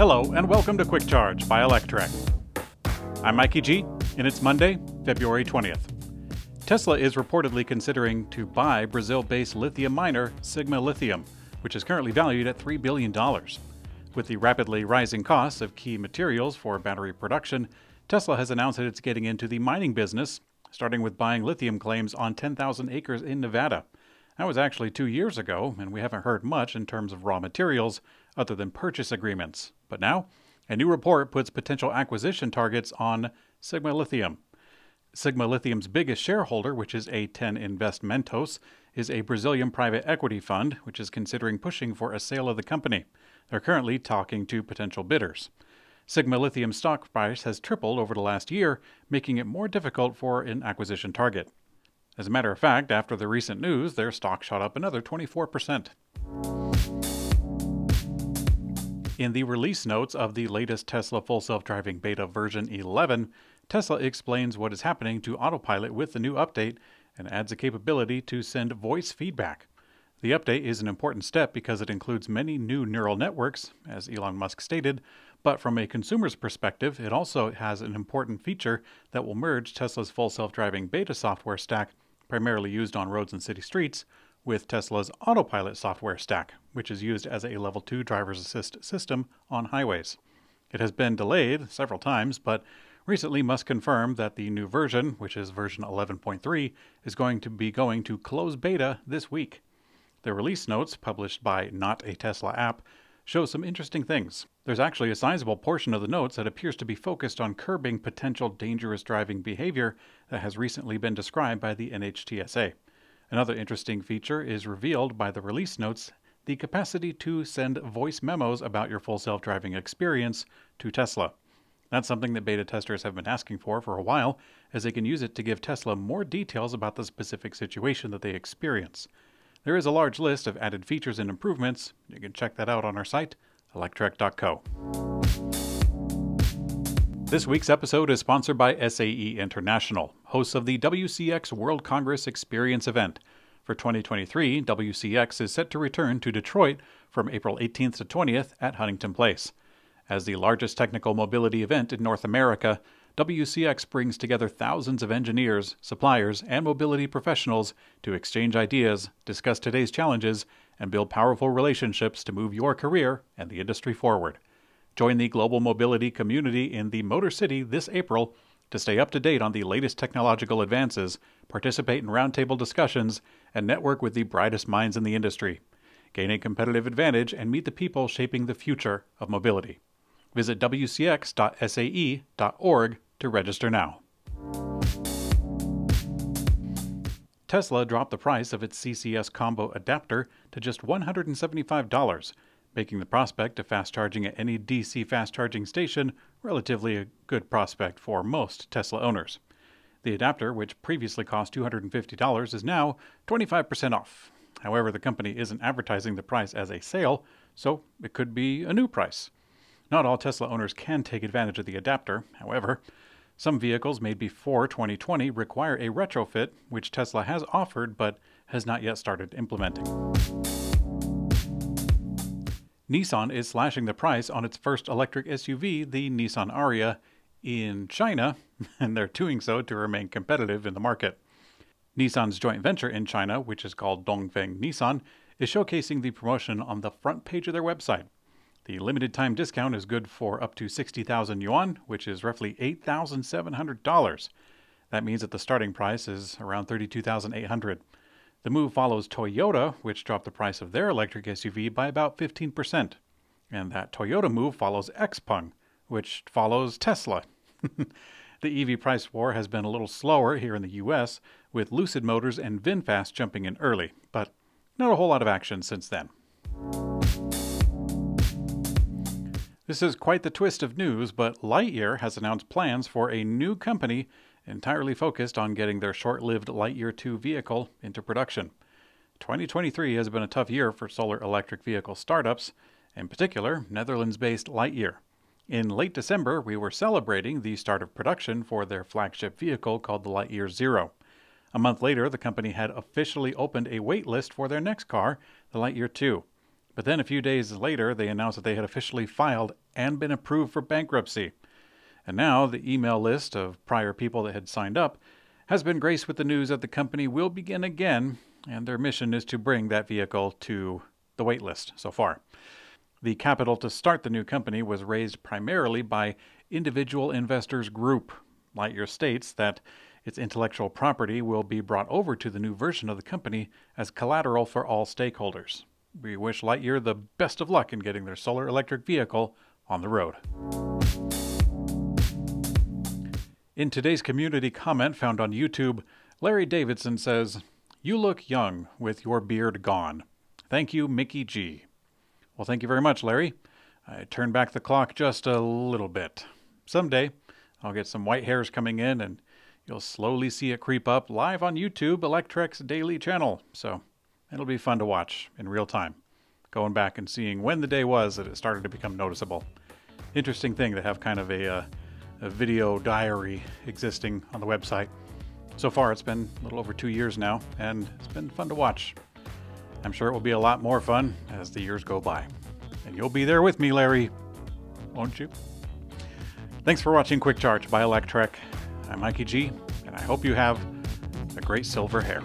Hello, and welcome to Quick Charge by Electrek. I'm Mikey G, and it's Monday, February 20th. Tesla is reportedly considering to buy Brazil based lithium miner Sigma Lithium, which is currently valued at $3 billion. With the rapidly rising costs of key materials for battery production, Tesla has announced that it's getting into the mining business, starting with buying lithium claims on 10,000 acres in Nevada. That was actually two years ago, and we haven't heard much in terms of raw materials other than purchase agreements. But now, a new report puts potential acquisition targets on Sigma Lithium. Sigma Lithium's biggest shareholder, which is A10 Investimentos, is a Brazilian private equity fund which is considering pushing for a sale of the company. They're currently talking to potential bidders. Sigma Lithium's stock price has tripled over the last year, making it more difficult for an acquisition target. As a matter of fact, after the recent news, their stock shot up another 24%. In the release notes of the latest Tesla full self driving beta version 11, Tesla explains what is happening to Autopilot with the new update and adds a capability to send voice feedback. The update is an important step because it includes many new neural networks, as Elon Musk stated, but from a consumer's perspective, it also has an important feature that will merge Tesla's full self driving beta software stack, primarily used on roads and city streets, with Tesla's Autopilot software stack, which is used as a level 2 driver's assist system on highways. It has been delayed several times, but recently Musk confirmed that the new version, which is version 11.3, is going to be going to close beta this week. The release notes, published by Not a Tesla app, show some interesting things. There's actually a sizable portion of the notes that appears to be focused on curbing potential dangerous driving behavior that has recently been described by the NHTSA. Another interesting feature is revealed by the release notes the capacity to send voice memos about your full self driving experience to Tesla. That's something that beta testers have been asking for for a while, as they can use it to give Tesla more details about the specific situation that they experience. There is a large list of added features and improvements. You can check that out on our site, electrek.co. This week's episode is sponsored by SAE International, hosts of the WCX World Congress Experience event. For 2023, WCX is set to return to Detroit from April 18th to 20th at Huntington Place. As the largest technical mobility event in North America, WCX brings together thousands of engineers, suppliers, and mobility professionals to exchange ideas, discuss today's challenges, and build powerful relationships to move your career and the industry forward. Join the global mobility community in the Motor City this April to stay up to date on the latest technological advances, participate in roundtable discussions, and network with the brightest minds in the industry. Gain a competitive advantage and meet the people shaping the future of mobility. Visit wcx.sae.org to register now. Tesla dropped the price of its CCS combo adapter to just $175 making the prospect of fast charging at any DC fast charging station relatively a good prospect for most Tesla owners. The adapter, which previously cost $250, is now 25% off. However, the company isn't advertising the price as a sale, so it could be a new price. Not all Tesla owners can take advantage of the adapter, however. Some vehicles made before 2020 require a retrofit, which Tesla has offered but has not yet started implementing. Nissan is slashing the price on its first electric SUV, the Nissan Ariya, in China, and they're doing so to remain competitive in the market. Nissan's joint venture in China, which is called Dongfeng Nissan, is showcasing the promotion on the front page of their website. The limited time discount is good for up to 60,000 yuan, which is roughly $8,700. That means that the starting price is around 32,800. The move follows Toyota, which dropped the price of their electric SUV by about 15%. And that Toyota move follows Xpeng, which follows Tesla. the EV price war has been a little slower here in the US, with Lucid Motors and VinFast jumping in early, but not a whole lot of action since then. This is quite the twist of news, but Lightyear has announced plans for a new company entirely focused on getting their short lived Lightyear 2 vehicle into production. 2023 has been a tough year for solar electric vehicle startups, in particular, Netherlands based Lightyear. In late December, we were celebrating the start of production for their flagship vehicle called the Lightyear Zero. A month later, the company had officially opened a wait list for their next car, the Lightyear 2. But then a few days later, they announced that they had officially filed and been approved for bankruptcy. And now the email list of prior people that had signed up has been graced with the news that the company will begin again, and their mission is to bring that vehicle to the waitlist so far. The capital to start the new company was raised primarily by Individual Investors Group. Lightyear states that its intellectual property will be brought over to the new version of the company as collateral for all stakeholders. We wish Lightyear the best of luck in getting their solar electric vehicle on the road. In today's community comment found on YouTube, Larry Davidson says, You look young with your beard gone. Thank you, Mickey G. Well, thank you very much, Larry. I turned back the clock just a little bit. Someday, I'll get some white hairs coming in and you'll slowly see it creep up live on YouTube, Electrek's daily channel. So it'll be fun to watch in real time, going back and seeing when the day was that it started to become noticeable. Interesting thing to have kind of a uh, a video diary existing on the website. So far, it's been a little over two years now, and it's been fun to watch. I'm sure it will be a lot more fun as the years go by. And you'll be there with me, Larry, won't you? Thanks for watching Quick Charge by Electrek. I'm Mikey G, and I hope you have a great silver hair.